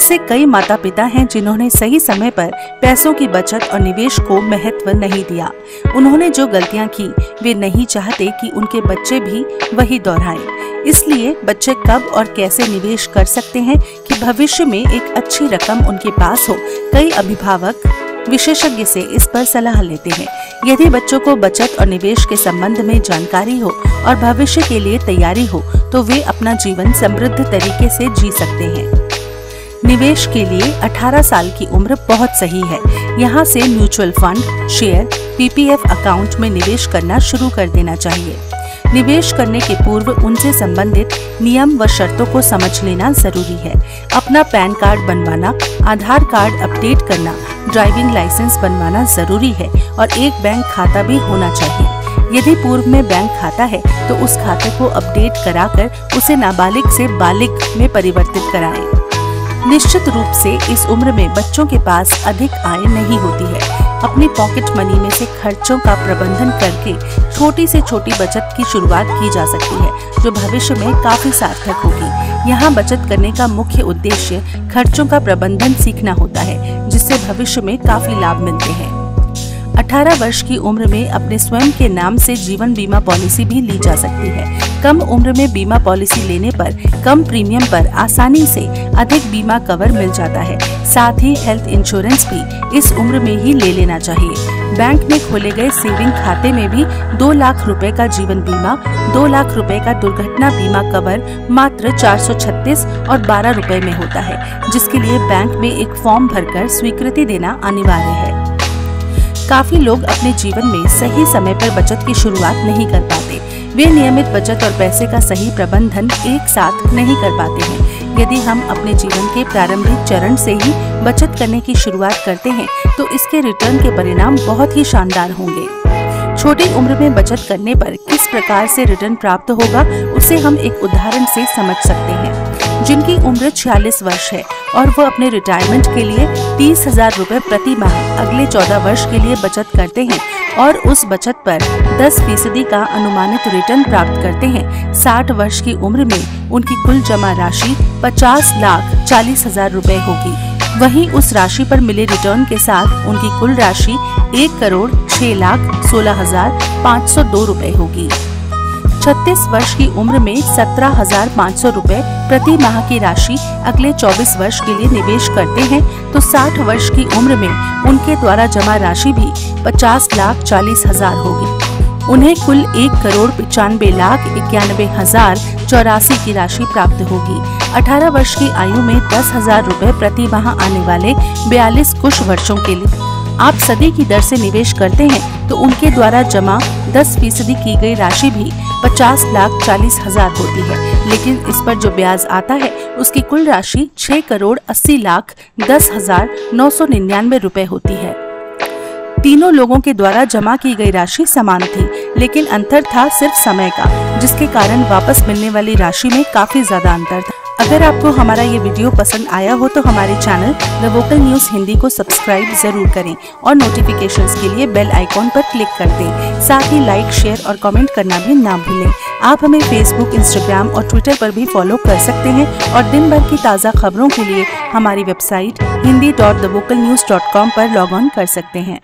ऐसे कई माता पिता हैं जिन्होंने सही समय पर पैसों की बचत और निवेश को महत्व नहीं दिया। उन्होंने जो गलतियाँ की, वे नहीं चाहते कि उनके बच्चे भी वही दोहराएँ। इसलिए बच्चे कब और कैसे निवेश कर सकते हैं कि भविष्य में एक अच्छी रकम उनके पास हो, कई अभिभावक विशेषज्ञ से इस पर सलाह लेते हैं। यदि बच्चों को बचत और निवेश के संबंध में जानकारी हो और भविष्य के लिए तैयारी हो तो वे अपना जीवन समृद्ध तरीके से जी सकते हैं। निवेश के लिए 18 साल की उम्र बहुत सही है। यहाँ से mutual fund, share, PPF account में निवेश करना शुरू कर देना चाहिए। निवेश करने के पूर्व उनसे संबंधित नियम व शर्तों को समझ लेना ज़रूरी है। अपना पैन कार्ड बनवाना, आधार कार्ड अपडेट करना, ड्राइविंग लाइसेंस बनवाना ज़रूरी है और एक बैंक खाता भी होना चाहिए। यदि पूर्व में बैंक खाता है तो उस खाते को अपडेट कराकर उसे नाबालिग से बालिग में परिवर्तित कराएँ। निश्चित रूप से इस उम्र में बच्चों के पास अधिक आय नहीं होती है। अपनी पॉकेट मनी में से खर्चों का प्रबंधन करके छोटी से छोटी बचत की शुरुआत की जा सकती है, जो भविष्य में काफ़ी सार्थक होगी। यहाँ बचत करने का मुख्य उद्देश्य खर्चों का प्रबंधन सीखना होता है, जिससे भविष्य में काफ़ी लाभ मिलते हैं। 18 वर्ष की उम्र में अपने स्वयं के नाम से जीवन बीमा पॉलिसी भी ली जा सकती है। कम उम्र में बीमा पॉलिसी लेने पर कम प्रीमियम पर आसानी से अधिक बीमा कवर मिल जाता है। साथ ही हेल्थ इंश्योरेंस भी इस उम्र में ही ले लेना चाहिए। बैंक में खोले गए सेविंग खाते में भी दो लाख रुपए का जीवन बीमा, दो लाख रुपए का दुर्घटना बीमा कवर मात्र 436 और 12 रुपए में होता है, जिसके लिए बैंक में एक फॉर्म भरकर स्वीकृति देना अनिवार्य है। काफ़ी लोग अपने जीवन में सही समय पर बचत की शुरुआत नहीं कर पाते। वे नियमित बचत और पैसे का सही प्रबंधन एक साथ नहीं कर पाते हैं। यदि हम अपने जीवन के प्रारंभिक चरण से ही बचत करने की शुरुआत करते हैं तो इसके रिटर्न के परिणाम बहुत ही शानदार होंगे। छोटी उम्र में बचत करने पर किस प्रकार से रिटर्न प्राप्त होगा, उसे हम एक उदाहरण से समझ सकते हैं। जिनकी उम्र 46 वर्ष है और वो अपने रिटायरमेंट के लिए तीस हज़ार रूपए प्रति माह अगले चौदह वर्ष के लिए बचत करते हैं और उस बचत पर 10 फ़ीसदी का अनुमानित रिटर्न प्राप्त करते हैं। 60 वर्ष की उम्र में उनकी कुल जमा राशि 50 लाख चालीस हज़ार रूपए होगी। वहीं उस राशि पर मिले रिटर्न के साथ उनकी कुल राशि एक करोड़ छह लाख सोलह हज़ार पाँच सौ दो रूपए होगी। 36 वर्ष की उम्र में सत्रह हज़ार पाँच सौ रूपए प्रति माह की राशि अगले 24 वर्ष के लिए निवेश करते हैं तो 60 वर्ष की उम्र में उनके द्वारा जमा राशि भी 50 लाख चालीस हज़ार होगी। उन्हें कुल एक करोड़ पिचानवे लाख इक्यानवे हज़ार चौरासी की राशि प्राप्त होगी। 18 वर्ष की आयु में दस हज़ार रूपए प्रति माह आने वाले बयालीस कुछ वर्षों के लिए। आप सदी की दर से निवेश करते हैं तो उनके द्वारा जमा 10 फ़ीसदी की गई राशि भी 50 लाख चालीस हज़ार होती है। लेकिन इस पर जो ब्याज आता है, उसकी कुल राशि 6 करोड़ 80 लाख दस हज़ार नौ सौ निन्यानवे रूपए होती है। तीनों लोगों के द्वारा जमा की गई राशि समान थी, लेकिन अंतर था सिर्फ़ समय का, जिसके कारण वापस मिलने वाली राशि में काफ़ी ज़्यादा अंतर था। अगर आपको हमारा ये वीडियो पसंद आया हो तो हमारे channel The Vocal News Hindi को सब्सक्राइब ज़रूर करें और नोटिफिकेशंस के लिए बेल आइकॉन पर क्लिक कर दें। साथ ही लाइक शेयर और कमेंट करना भी ना भूलें। आप हमें फेसबुक इंस्टाग्राम और ट्विटर पर भी फॉलो कर सकते हैं और दिन भर की ताज़ा खबरों के लिए हमारी website Hindi dot the vocal news dot com पर लॉग ऑन कर सकते हैं।